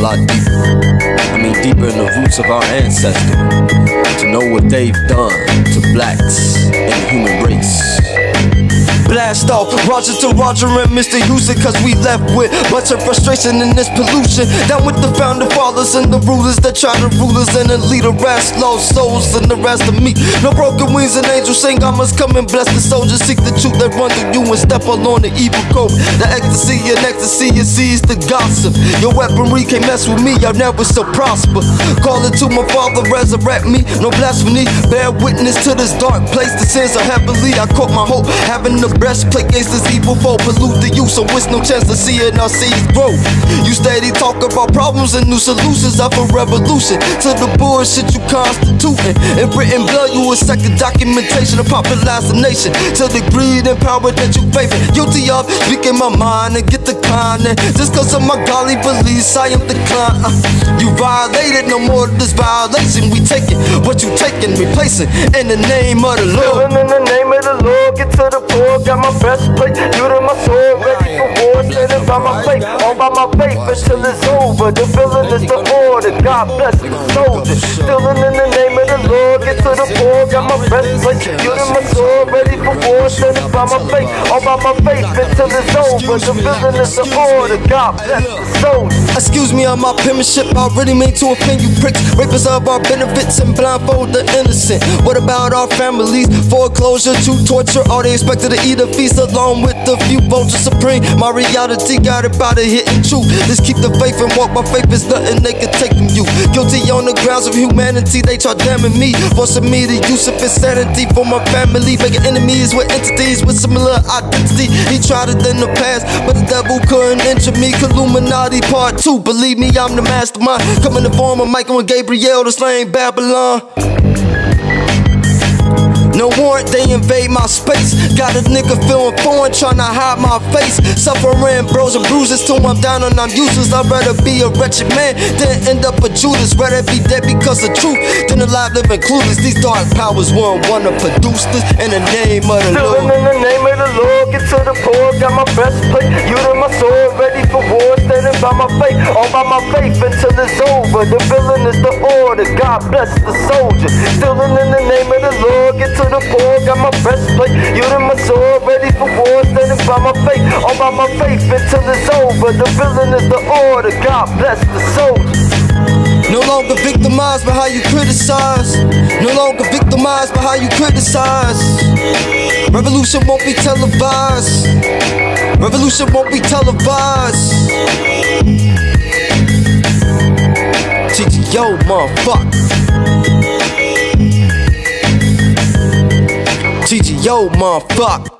lot deeper. I mean, deeper in the roots of our ancestors. To know what they've done to blacks and the human race. Blast off, Roger to Roger and Mr. Houston, cause we left with much of frustration in this pollution. Down with the founder fathers and the rulers that try to rule us and then lead the rest, lost souls and the rest of me. No broken wings and angels sing, I must come and bless the soldiers. Seek the truth that run through you and step along the evil code. The ecstasy and ecstasy and sees the gossip. Your weaponry can't mess with me, I'll never so prosper. Calling to my father, resurrect me, no blasphemy. Bear witness to this dark place, the sins are heavily. I caught my hope, having the breastplate against this evil foe. Pollute the youth, so it's no chance to see it, our seeds grow. You steady talk about problems and new solutions of a revolution. To the bullshit you constituting. In written blood, you a second documentation of popularize the nation. To the greed and power that you favor. Guilty of speaking my mind and get the content. Just cause of my golly beliefs, I am the client. Uh, you violated no more of this violation. We taking what you taking, replacing in the name of the Lord. In the name of the Lord, get to the poor, got my best plate, you to my sword, ready for war, standing by my faith, on by my faith until it's over. The villain is the order, God bless the soldier. Stealing in the name of the Lord, get to the poor, got my best plate, you to my sword, by my faith, on by my faith until it's over. The villain is the order, God bless the soldier. Excuse me on my penmanship, I really mean to offend you pricks. Rapists of our benefits and blindfold the innocent. What about our families? Foreclosure to torture, are they expected to eat a feast along with the few vultures supreme? My reality got it by the hidden truth. Let's keep the faith and walk by faith, is nothing they can take from you. Guilty on the grounds of humanity, they try damning me. Forcing me to use of insanity for my family. Making enemies with entities with similar identity. He tried it in the past, but the devil couldn't injure me. Illuminati part two, believe me, I'm the mastermind. Coming in the form of Michael and Gabriel, the slain Babylon. No warrant, they invade my space. Got a nigga feeling foreign, tryna hide my face. Suffering bros and bruises till I'm down and I'm useless. I'd rather be a wretched man than end up a Judas. Rather be dead because of truth than alive living clueless. These dark powers wouldn't wanna produce this in the name of the Stealing Lord. in the name of the Lord, got my best plate, you to my sword, ready for war, standing by my faith, all by my faith until it's over. The villain is the order, God bless the soldier. Stealing in the name of the Lord, get to the poor, got my best plate, you to my sword, ready for war, standing by my faith, all by my faith until it's over. The villain is the order, God bless the soldier. No longer victimized by how you criticize. No longer victimized by how you criticize. Revolution won't be televised. Revolution won't be televised. TGO, motherfucker. TGO, motherfucker.